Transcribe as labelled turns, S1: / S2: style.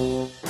S1: Música